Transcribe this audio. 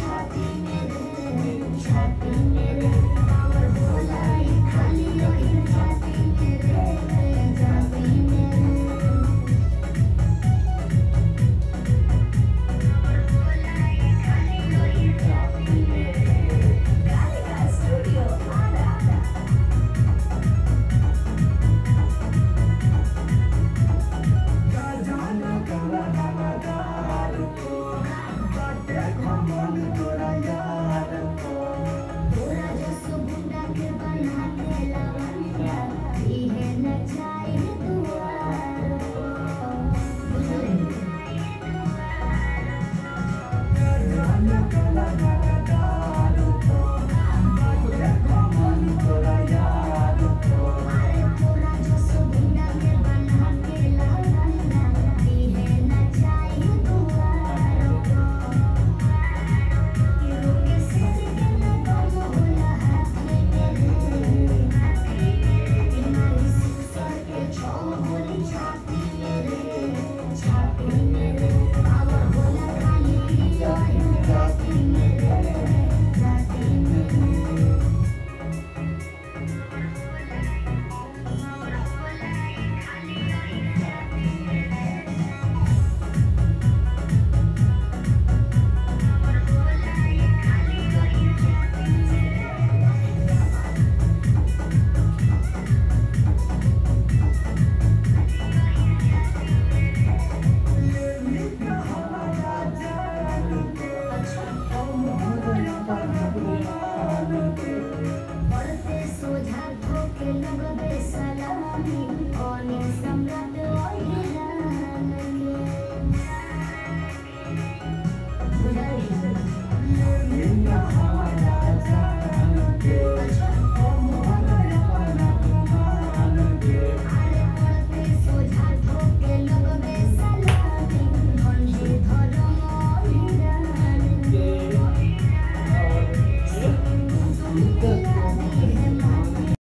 happy. Thank you.